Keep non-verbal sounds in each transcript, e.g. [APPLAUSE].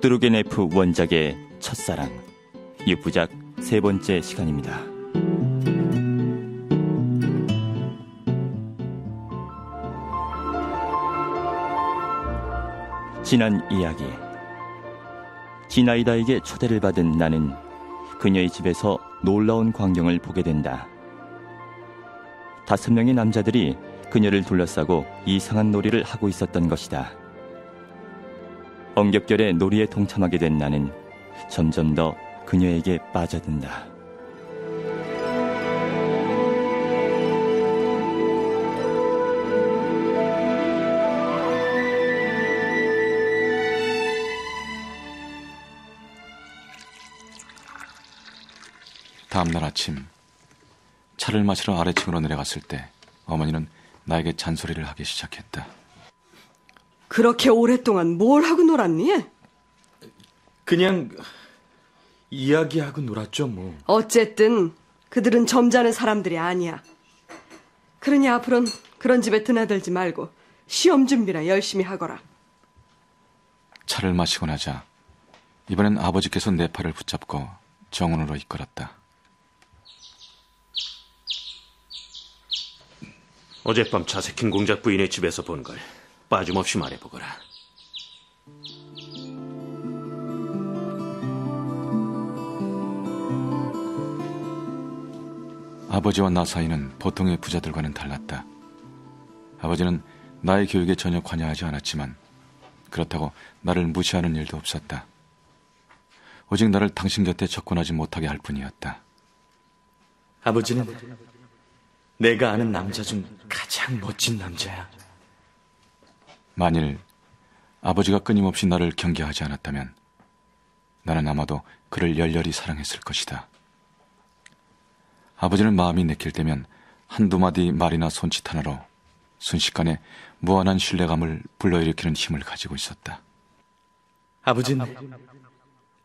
뚜르게네프 원작의 첫사랑 육부작 세 번째 시간입니다. 지난 이야기 지나이다에게 초대를 받은 나는 그녀의 집에서 놀라운 광경을 보게 된다. 다섯 명의 남자들이 그녀를 둘러싸고 이상한 놀이를 하고 있었던 것이다. 엄격결에 놀이에 동참하게 된 나는 점점 더 그녀에게 빠져든다. 다음날 아침 차를 마시러 아래층으로 내려갔을 때 어머니는 나에게 잔소리를 하기 시작했다. 그렇게 오랫동안 뭘 하고 놀았니? 그냥 이야기하고 놀았죠, 뭐. 어쨌든 그들은 점잖은 사람들이 아니야. 그러니 앞으론 그런 집에 드나들지 말고 시험 준비나 열심히 하거라. 차를 마시고 나자 이번엔 아버지께서 내 팔을 붙잡고 정원으로 이끌었다. 어젯밤 자세킨 공작 부인의 집에서 본 걸 빠짐없이 말해보거라. 아버지와 나 사이는 보통의 부자들과는 달랐다. 아버지는 나의 교육에 전혀 관여하지 않았지만 그렇다고 나를 무시하는 일도 없었다. 오직 나를 당신 곁에 접근하지 못하게 할 뿐이었다. 아버지는 내가 아는 남자 중 가장 멋진 남자야. 만일 아버지가 끊임없이 나를 경계하지 않았다면 나는 아마도 그를 열렬히 사랑했을 것이다. 아버지는 마음이 내킬 때면 한두 마디 말이나 손짓 하나로 순식간에 무한한 신뢰감을 불러일으키는 힘을 가지고 있었다. 아버지는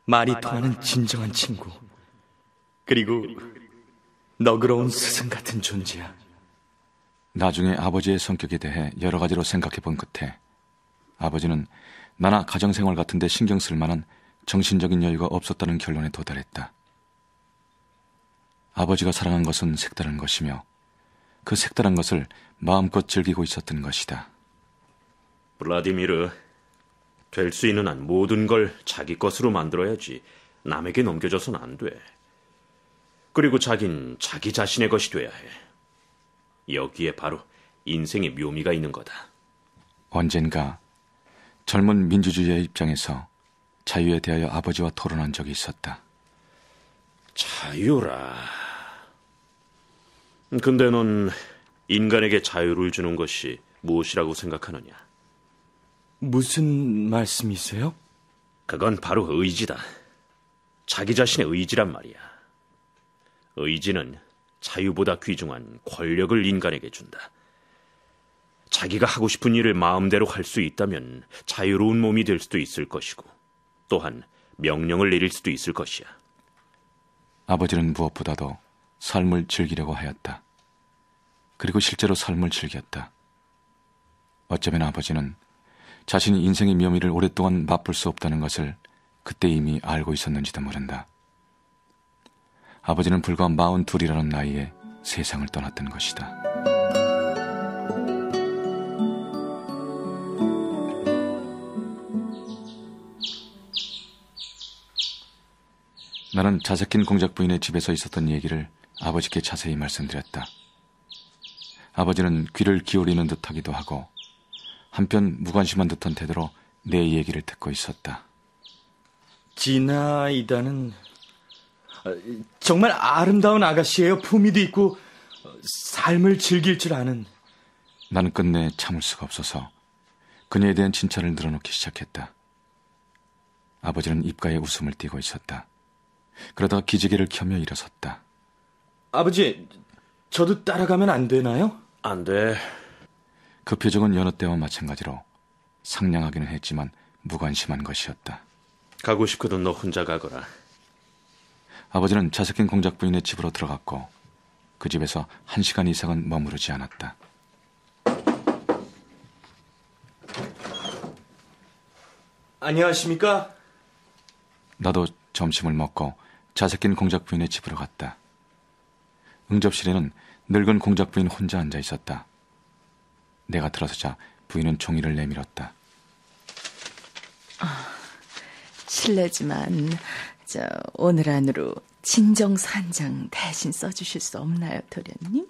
말이 통하는 진정한 친구. 그리고 너그러운 스승 같은 존재야. 나중에 아버지의 성격에 대해 여러 가지로 생각해 본 끝에 아버지는 나나 가정생활 같은데 신경 쓸 만한 정신적인 여유가 없었다는 결론에 도달했다. 아버지가 사랑한 것은 색다른 것이며 그 색다른 것을 마음껏 즐기고 있었던 것이다. 블라디미르, 될 수 있는 한 모든 걸 자기 것으로 만들어야지 남에게 넘겨줘선 안 돼. 그리고 자긴 자기 자신의 것이 돼야 해. 여기에 바로 인생의 묘미가 있는 거다. 언젠가 젊은 민주주의의 입장에서 자유에 대하여 아버지와 토론한 적이 있었다. 자유라. 근데 넌 인간에게 자유를 주는 것이 무엇이라고 생각하느냐? 무슨 말씀이세요? 그건 바로 의지다. 자기 자신의 의지란 말이야. 의지는 자유보다 귀중한 권력을 인간에게 준다. 자기가 하고 싶은 일을 마음대로 할 수 있다면 자유로운 몸이 될 수도 있을 것이고, 또한 명령을 내릴 수도 있을 것이야. 아버지는 무엇보다도 삶을 즐기려고 하였다. 그리고 실제로 삶을 즐겼다. 어쩌면 아버지는 자신이 인생의 묘미를 오랫동안 맛볼 수 없다는 것을 그때 이미 알고 있었는지도 모른다. 아버지는 불과 마흔 둘이라는 나이에 세상을 떠났던 것이다. 나는 자세킨 공작 부인의 집에서 있었던 얘기를 아버지께 자세히 말씀드렸다. 아버지는 귀를 기울이는 듯 하기도 하고 한편 무관심한 듯한 태도로 내 얘기를 듣고 있었다. 지나이다는 어, 정말 아름다운 아가씨예요. 품위도 있고 삶을 즐길 줄 아는. 나는 끝내 참을 수가 없어서 그녀에 대한 칭찬을 늘어놓기 시작했다. 아버지는 입가에 웃음을 띠고 있었다. 그러다가 기지개를 켜며 일어섰다. 아버지, 저도 따라가면 안 되나요? 안 돼. 그 표정은 여느 때와 마찬가지로 상냥하기는 했지만 무관심한 것이었다. 가고 싶거든 너 혼자 가거라. 아버지는 자석인 공작 부인의 집으로 들어갔고 그 집에서 한 시간 이상은 머무르지 않았다. 안녕하십니까? 나도 점심을 먹고 자새낀 공작 부인의 집으로 갔다. 응접실에는 늙은 공작 부인 혼자 앉아 있었다. 내가 들어서자 부인은 종이를 내밀었다. 실례지만 저 오늘 안으로 진정서 한장 대신 써주실 수 없나요, 도련님?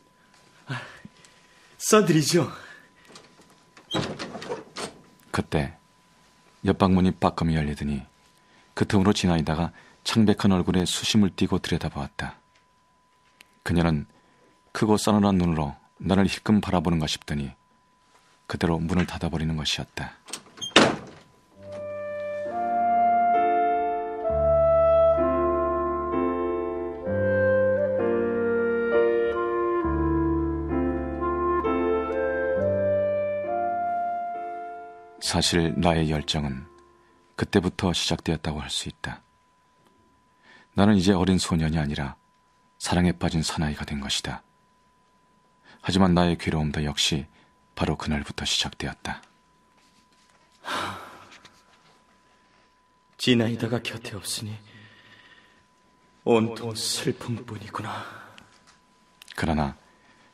써드리죠. 그때 옆방문이 빠끔히 열리더니 그 틈으로 지나이다가 창백한 얼굴에 수심을 띄고 들여다보았다. 그녀는 크고 싸늘한 눈으로 나를 힐끔 바라보는가 싶더니 그대로 문을 닫아버리는 것이었다. 사실 나의 열정은 그때부터 시작되었다고 할 수 있다. 나는 이제 어린 소년이 아니라 사랑에 빠진 사나이가 된 것이다. 하지만 나의 괴로움도 역시 바로 그날부터 시작되었다. 지나이다가 곁에 없으니 온통 슬픔뿐이구나. 그러나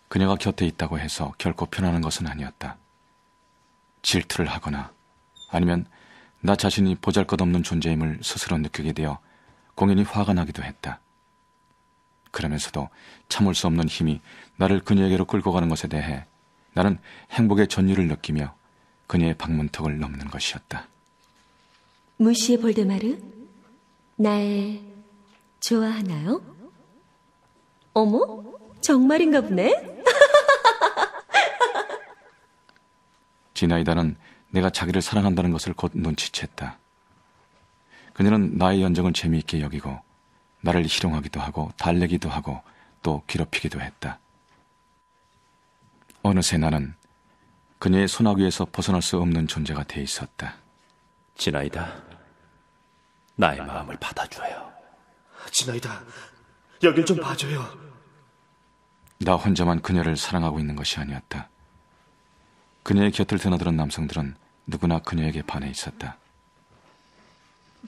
그녀가 곁에 있다고 해서 결코 편하는 것은 아니었다. 질투를 하거나 아니면 나 자신이 보잘 것 없는 존재임을 스스로 느끼게 되어 공연히 화가 나기도 했다. 그러면서도 참을 수 없는 힘이 나를 그녀에게로 끌고 가는 것에 대해 나는 행복의 전율을 느끼며 그녀의 방문턱을 넘는 것이었다. 무시의 볼데마르? 날 좋아하나요? 어머? 정말인가 보네? 지나이다는 내가 자기를 사랑한다는 것을 곧 눈치챘다. 그녀는 나의 연정을 재미있게 여기고 나를 희롱하기도 하고 달래기도 하고 또 괴롭히기도 했다. 어느새 나는 그녀의 손아귀에서 벗어날 수 없는 존재가 돼 있었다. 지나이다. 나의 마음을 받아줘요. 지나이다. 여길 좀 봐줘요. 나 혼자만 그녀를 사랑하고 있는 것이 아니었다. 그녀의 곁을 드나드는 남성들은 누구나 그녀에게 반해 있었다.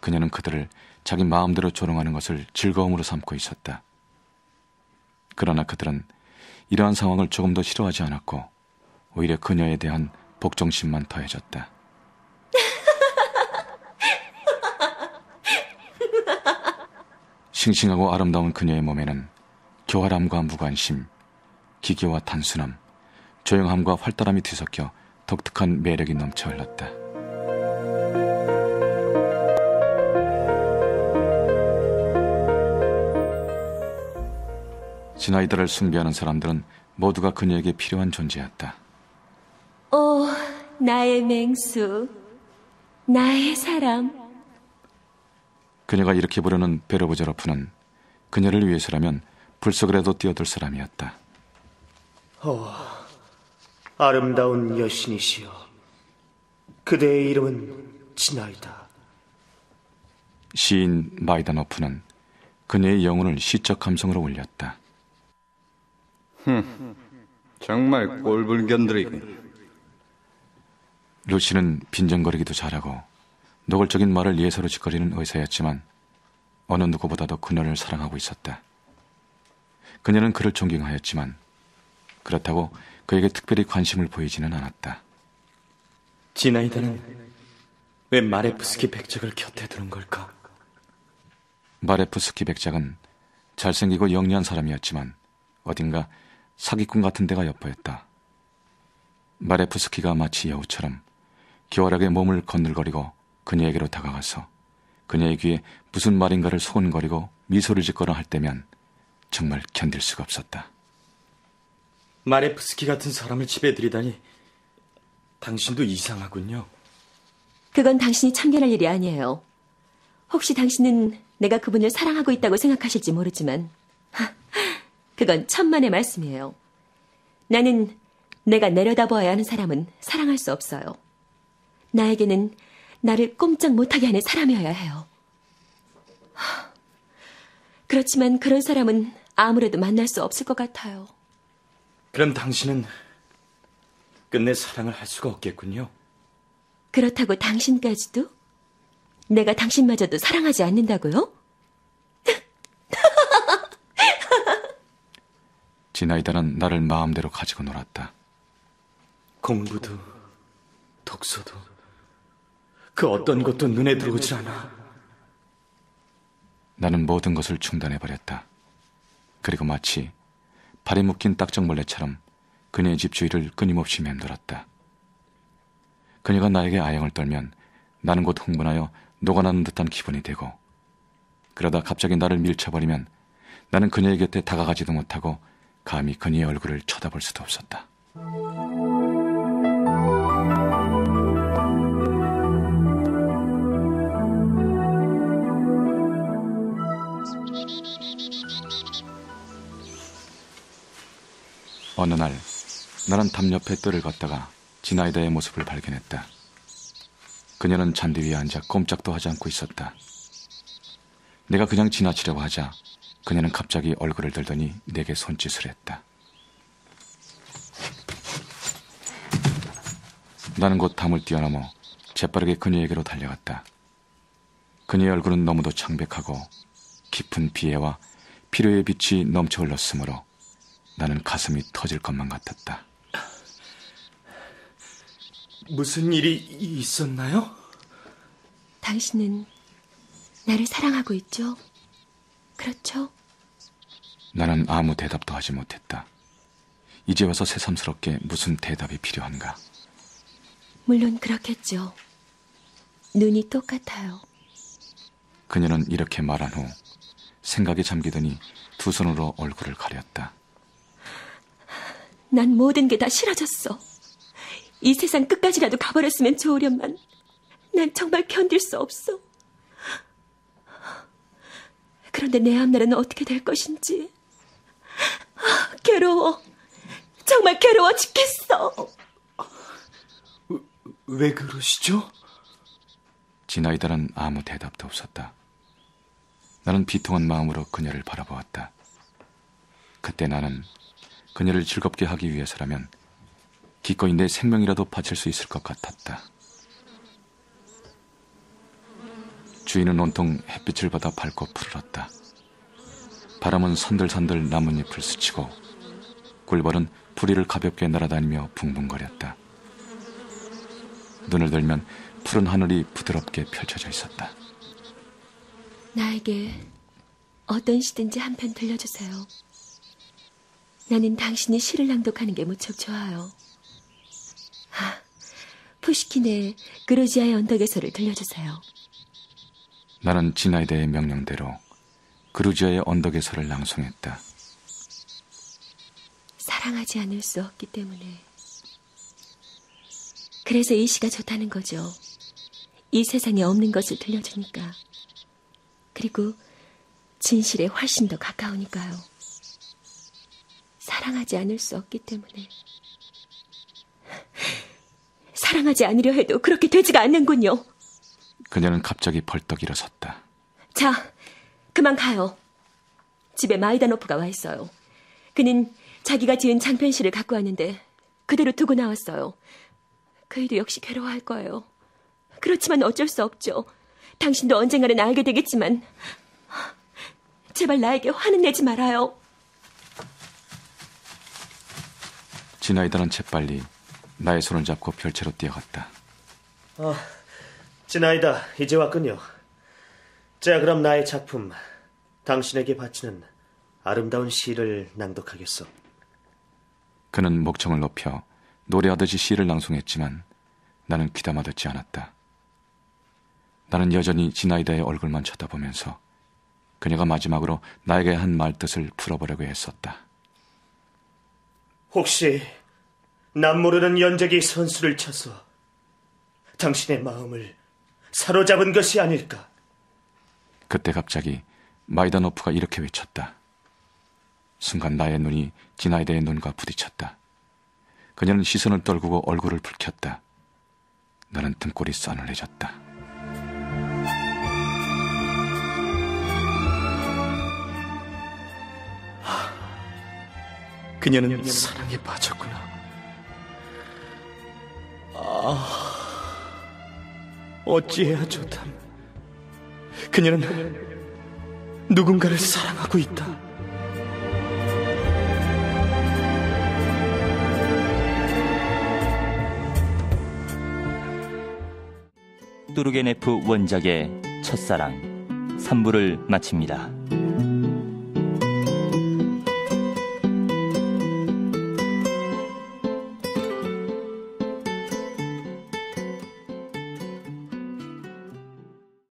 그녀는 그들을 자기 마음대로 조롱하는 것을 즐거움으로 삼고 있었다. 그러나 그들은 이러한 상황을 조금 더 싫어하지 않았고 오히려 그녀에 대한 복종심만 더해졌다. 싱싱하고 아름다운 그녀의 몸에는 교활함과 무관심, 기계와 단순함, 조용함과 활달함이 뒤섞여 독특한 매력이 넘쳐 흘렀다. 지나이다를 숭배하는 사람들은 모두가 그녀에게 필요한 존재였다. 오, 나의 맹수. 나의 사람. 그녀가 이렇게 부르는 베르부제로프는 그녀를 위해서라면 불속이라도 뛰어들 사람이었다. 아름다운 여신이시여. 그대의 이름은 지나이다. 시인 마이다노프는 그녀의 영혼을 시적 감성으로 올렸다. 정말 꼴불견들이군. 루시는 빈정거리기도 잘하고 노골적인 말을 예사로 짓거리는 의사였지만 어느 누구보다도 그녀를 사랑하고 있었다. 그녀는 그를 존경하였지만 그렇다고 그에게 특별히 관심을 보이지는 않았다. 지나이다는 왜 마레프스키 백작을 곁에 두는 걸까? 마레프스키 백작은 잘생기고 영리한 사람이었지만 어딘가 사기꾼 같은 데가 엿보였다. 마레프스키가 마치 여우처럼 기활하게 몸을 건들거리고 그녀에게로 다가가서 그녀의 귀에 무슨 말인가를 소곤거리고 미소를 짓거나 할 때면 정말 견딜 수가 없었다. 마레프스키 같은 사람을 집에 들이다니 당신도 이상하군요. 그건 당신이 참견할 일이 아니에요. 혹시 당신은 내가 그분을 사랑하고 있다고 생각하실지 모르지만, 하, [LAUGHS] 그건 천만의 말씀이에요. 나는 내가 내려다보아야 하는 사람은 사랑할 수 없어요. 나에게는 나를 꼼짝 못하게 하는 사람이어야 해요. 하, [SIGHS] 그렇지만 그런 사람은 아무래도 만날 수 없을 것 같아요. 그럼 당신은 끝내 사랑을 할 수가 없겠군요. 그렇다고 당신까지도? 내가 당신마저도 사랑하지 않는다고요? [LAUGHS] 지나이다는 나를 마음대로 가지고 놀았다. 공부도, 독서도, 그 어떤 것도 눈에 들어오질 않아. 나는 모든 것을 중단해버렸다. 그리고 마치 발에 묶인 딱정벌레처럼 그녀의 집 주위를 끊임없이 맴돌았다. 그녀가 나에게 아영을 떨면 나는 곧 흥분하여 녹아나는 듯한 기분이 되고 그러다 갑자기 나를 밀쳐버리면 나는 그녀의 곁에 다가가지도 못하고 감히 그녀의 얼굴을 쳐다볼 수도 없었다. 나는 담 옆에 뜰을 걷다가 지나이다의 모습을 발견했다. 그녀는 잔디 위에 앉아 꼼짝도 하지 않고 있었다. 내가 그냥 지나치려고 하자 그녀는 갑자기 얼굴을 들더니 내게 손짓을 했다. 나는 곧 담을 뛰어넘어 재빠르게 그녀에게로 달려갔다. 그녀의 얼굴은 너무도 창백하고 깊은 비애와 필요의 빛이 넘쳐 흘렀으므로 나는 가슴이 터질 것만 같았다. 무슨 일이 있었나요? 당신은 나를 사랑하고 있죠? 그렇죠? 나는 아무 대답도 하지 못했다. 이제 와서 새삼스럽게 무슨 대답이 필요한가? 물론 그렇겠죠. 눈이 똑같아요. 그녀는 이렇게 말한 후 생각에 잠기더니 두 손으로 얼굴을 가렸다. 난 모든 게 다 싫어졌어. 이 세상 끝까지라도 가버렸으면 좋으련만 난 정말 견딜 수 없어. 그런데 내 앞날은 어떻게 될 것인지. 아, 괴로워. 정말 괴로워 죽겠어. 왜 그러시죠? 지나이다는 아무 대답도 없었다. 나는 비통한 마음으로 그녀를 바라보았다. 그때 나는 그녀를 즐겁게 하기 위해서라면 기꺼이 내 생명이라도 바칠 수 있을 것 같았다. 주인은 온통 햇빛을 받아 밝고 푸르렀다. 바람은 산들산들 나뭇잎을 스치고 꿀벌은 부리를 가볍게 날아다니며 붕붕거렸다. 눈을 들면 푸른 하늘이 부드럽게 펼쳐져 있었다. 나에게 어떤 시든지 한 편 들려주세요. 나는 당신이 시를 낭독하는 게 무척 좋아요. 아, 푸시킨의 그루지아의 언덕에서를 들려주세요. 나는 지나이드의 명령대로 그루지아의 언덕에서를 낭송했다. 사랑하지 않을 수 없기 때문에. 그래서 이 시가 좋다는 거죠. 이 세상에 없는 것을 들려주니까. 그리고 진실에 훨씬 더 가까우니까요. 사랑하지 않을 수 없기 때문에. 사랑하지 않으려 해도 그렇게 되지가 않는군요. 그녀는 갑자기 벌떡 일어섰다. 자, 그만 가요. 집에 마이다노프가 와 있어요. 그는 자기가 지은 장편시를 갖고 왔는데 그대로 두고 나왔어요. 그이도 역시 괴로워할 거예요. 그렇지만 어쩔 수 없죠. 당신도 언젠가는 알게 되겠지만 제발 나에게 화는 내지 말아요. 지나이다는 재빨리 나의 손을 잡고 별채로 뛰어갔다. 아, 지나이다. 이제 왔군요. 자, 그럼 나의 작품, 당신에게 바치는 아름다운 시를 낭독하겠소. 그는 목청을 높여 노래하듯이 시를 낭송했지만 나는 귀담아 듣지 않았다. 나는 여전히 지나이다의 얼굴만 쳐다보면서 그녀가 마지막으로 나에게 한 말뜻을 풀어보려고 했었다. 혹시 남 모르는 연적이 선수를 쳐서 당신의 마음을 사로잡은 것이 아닐까? 그때 갑자기 마이다노프가 이렇게 외쳤다. 순간 나의 눈이 지나이다의 눈과 부딪혔다. 그녀는 시선을 떨구고 얼굴을 붉혔다. 나는 등골이 싸늘해졌다. 그녀는 사랑에 빠졌구나. 아, 어찌해야 좋담. 그녀는 누군가를 사랑하고 있다. 뚜르겐F 원작의 첫사랑 3부를 마칩니다.